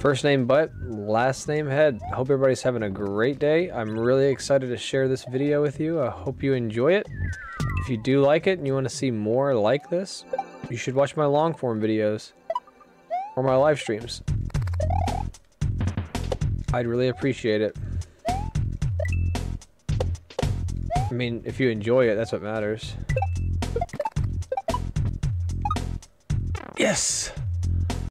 First name butt, last name head. Hope everybody's having a great day. I'm really excited to share this video with you. I hope you enjoy it. If you do like it and you want to see more like this, you should watch my long form videos or my live streams. I'd really appreciate it. I mean, if you enjoy it, that's what matters. Yes!